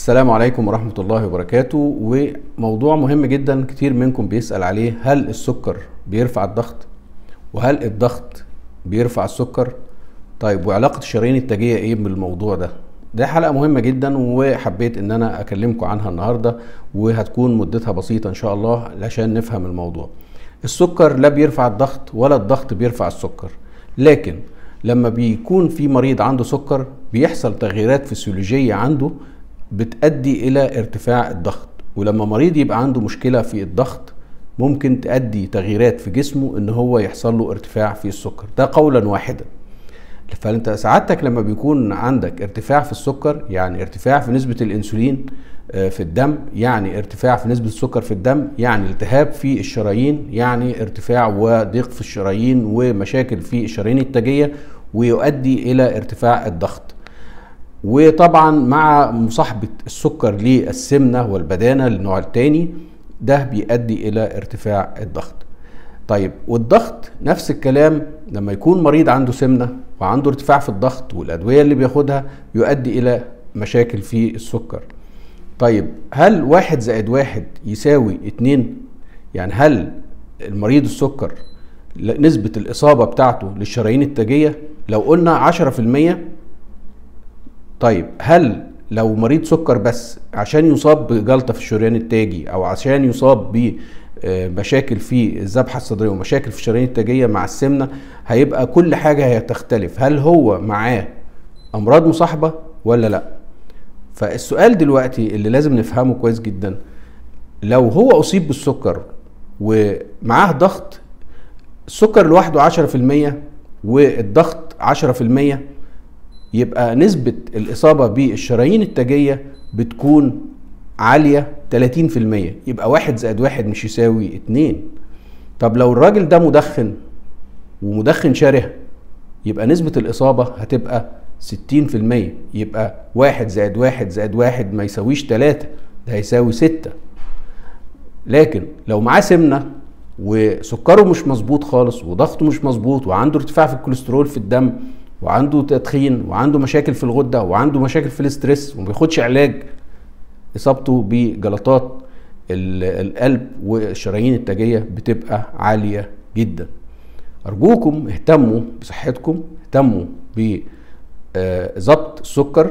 السلام عليكم ورحمة الله وبركاته. وموضوع مهم جدا كتير منكم بيسأل عليه هل السكر بيرفع الضغط؟ وهل الضغط بيرفع السكر؟ طيب وعلاقة الشرايين التاجية إيه بالموضوع ده؟ ده حلقة مهمة جدا وحبيت إن أنا أكلمكم عنها النهاردة وهتكون مدتها بسيطة إن شاء الله عشان نفهم الموضوع. السكر لا بيرفع الضغط ولا الضغط بيرفع السكر. لكن لما بيكون في مريض عنده سكر بيحصل تغييرات فسيولوجية عنده بتؤدي إلى ارتفاع الضغط. ولما مريض يبقى عنده مشكلة في الضغط ممكن تؤدي تغييرات في جسمه إن هو يحصل له ارتفاع في السكر. ده قولا واحدا. فأنت سعادتك لما بيكون عندك ارتفاع في السكر يعني ارتفاع في نسبة الإنسولين في الدم يعني ارتفاع في نسبة السكر في الدم يعني التهاب في الشرايين يعني ارتفاع وضيق في الشرايين ومشاكل في الشرايين التاجية ويؤدي إلى ارتفاع الضغط. وطبعا مع مصاحبة السكر للسمنة والبدانة للنوع الثاني ده بيؤدي إلى ارتفاع الضغط. طيب والضغط نفس الكلام لما يكون مريض عنده سمنة وعنده ارتفاع في الضغط والأدوية اللي بياخدها يؤدي إلى مشاكل في السكر. طيب هل واحد زائد واحد يساوي اتنين؟ يعني هل المريض السكر نسبة الإصابة بتاعته للشرايين التاجية؟ لو قلنا عشرة في المية طيب هل لو مريض سكر بس عشان يصاب بجلطة في الشريان التاجي أو عشان يصاب بمشاكل في الذبحه الصدرية ومشاكل في الشرايين التاجية مع السمنة هيبقى كل حاجة هتختلف. هل هو معاه أمراض مصاحبة ولا لأ؟ فالسؤال دلوقتي اللي لازم نفهمه كويس جدا لو هو أصيب بالسكر ومعاه ضغط السكر لوحده 10% والضغط 10% يبقى نسبة الإصابة بالشرايين التاجية بتكون عالية 30% يبقى واحد زائد واحد مش يساوي اتنين. طب لو الراجل ده مدخن ومدخن شره يبقى نسبة الإصابة هتبقى 60% يبقى واحد زائد واحد زائد واحد ما يساويش تلاتة ده هيساوي ستة. لكن لو معاه سمنة وسكره مش مظبوط خالص وضغطه مش مظبوط وعنده ارتفاع في الكوليسترول في الدم وعنده تدخين وعنده مشاكل في الغدة وعنده مشاكل في الاسترس وما بياخدش علاج إصابته بجلطات القلب والشرايين التاجية بتبقى عالية جدا. أرجوكم اهتموا بصحتكم اهتموا بضبط السكر.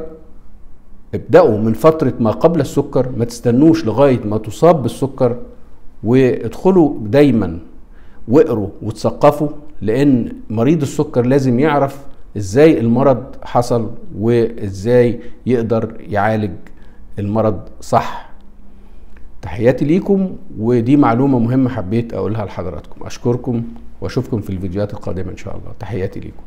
ابدأوا من فترة ما قبل السكر ما تستنوش لغاية ما تصاب بالسكر وادخلوا دايما واقروا وتثقفوا لأن مريض السكر لازم يعرف إزاي المرض حصل وإزاي يقدر يعالج المرض صح. تحياتي ليكم ودي معلومة مهمة حبيت أقولها لحضراتكم. أشكركم وأشوفكم في الفيديوهات القادمة إن شاء الله. تحياتي ليكم.